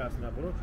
Сейчас наоборот,